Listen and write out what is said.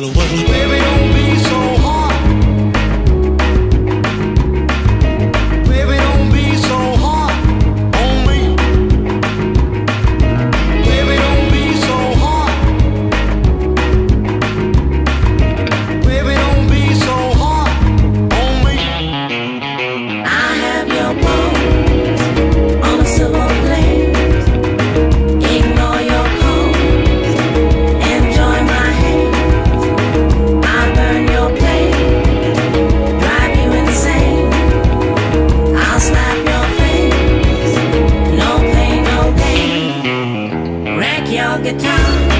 little wiggle. Baby, Get guitar.